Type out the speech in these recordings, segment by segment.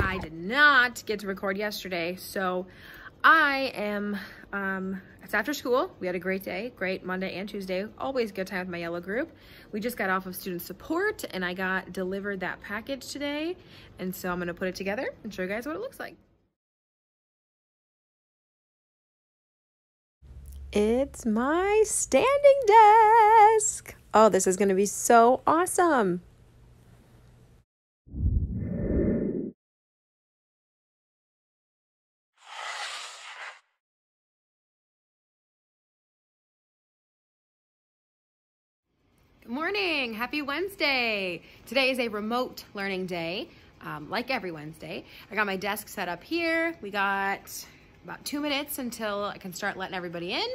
I did not get to record yesterday, so I am, um, it's after school. We had a great day, great Monday and Tuesday. Always good time with my yellow group. We just got off of student support and I got delivered that package today. And so I'm gonna put it together and show you guys what it looks like. It's my standing desk. Oh, this is gonna be so awesome. Good morning. Happy Wednesday. Today is a remote learning day, um, like every Wednesday. I got my desk set up here. We got about two minutes until I can start letting everybody in.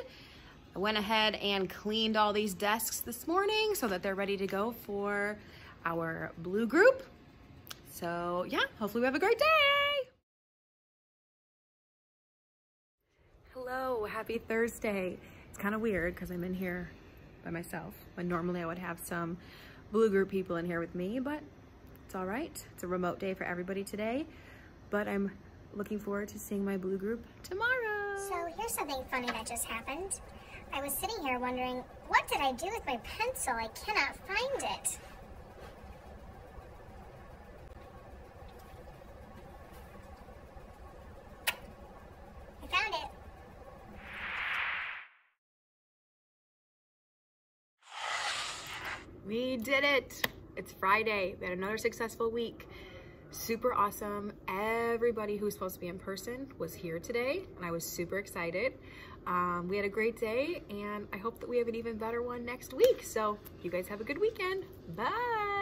I went ahead and cleaned all these desks this morning so that they're ready to go for our blue group. So yeah, hopefully we have a great day. Hello, happy Thursday. It's kind of weird because I'm in here by myself when normally I would have some blue group people in here with me, but it's all right. It's a remote day for everybody today, but I'm looking forward to seeing my blue group tomorrow. So here's something funny that just happened. I was sitting here wondering, what did I do with my pencil? I cannot find it. I found it. We did it. It's Friday. We had another successful week. Super awesome. Everybody who's supposed to be in person was here today, and I was super excited. Um, we had a great day, and I hope that we have an even better one next week. So you guys have a good weekend. Bye.